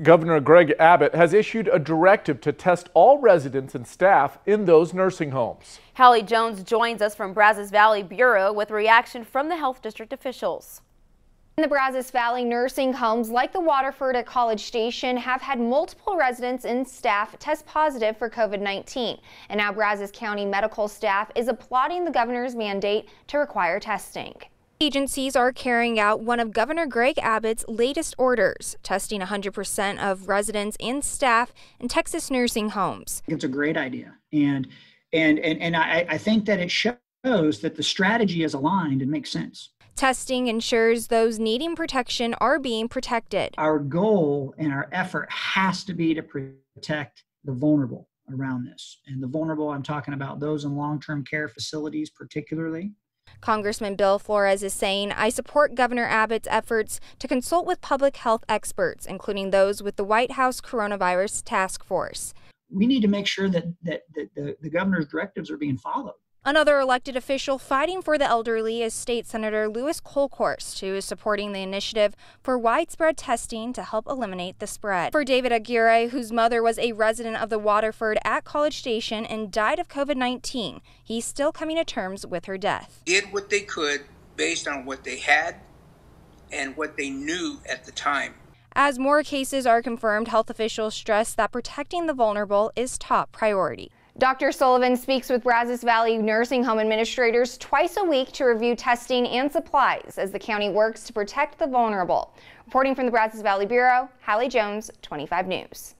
Governor Greg Abbott has issued a directive to test all residents and staff in those nursing homes. Hallie Jones joins us from Brazos Valley Bureau with reaction from the health district officials. In The Brazos Valley nursing homes like the Waterford at College Station have had multiple residents and staff test positive for COVID-19. And now Brazos County medical staff is applauding the governor's mandate to require testing. Agencies are carrying out one of Governor Greg Abbott's latest orders, testing 100% of residents and staff in Texas nursing homes. It's a great idea. And and and, and I, I think that it shows that the strategy is aligned and makes sense. Testing ensures those needing protection are being protected. Our goal and our effort has to be to protect the vulnerable around this. And the vulnerable, I'm talking about those in long term care facilities, particularly. Congressman Bill Flores is saying, I support Governor Abbott's efforts to consult with public health experts, including those with the White House Coronavirus Task Force. We need to make sure that, that, that the, the governor's directives are being followed. Another elected official fighting for the elderly is State Senator Lois Kolkhorst, who is supporting the initiative for widespread testing to help eliminate the spread. For David Aguirre, whose mother was a resident of the Waterford at College Station and died of COVID 19, he's still coming to terms with her death. Did what they could based on what they had and what they knew at the time. As more cases are confirmed, health officials stress that protecting the vulnerable is top priority. Dr. Sullivan speaks with Brazos Valley nursing home administrators twice a week to review testing and supplies as the county works to protect the vulnerable. Reporting from the Brazos Valley Bureau, Hallie Jones, 25 News.